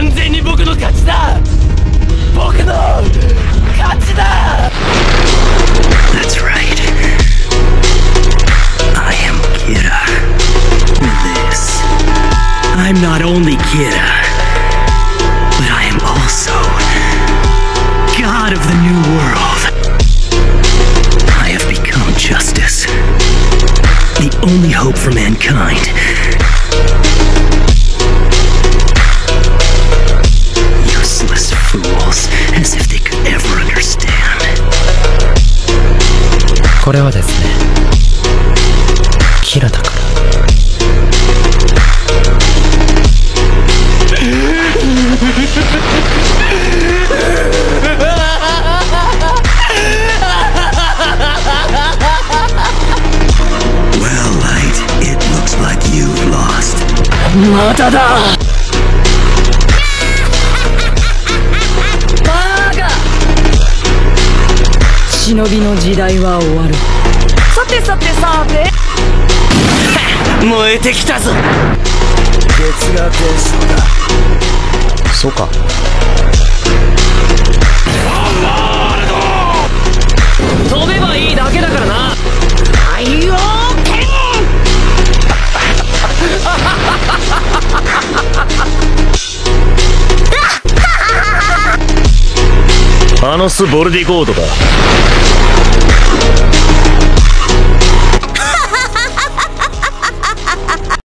完全に僕の勝ちだ僕の勝ちだ That's right. I am Kira. With this, I'm not only Kira, but I am also God of the New World. I have become justice. The only hope for mankind. これはですねキラだからまただ。忍びの時代は終わる。さてさてさて。燃えてきたぞ。月が天使だ。そうか。飛べばいいだけだからな。太陽剣あのス・ボルディコードだ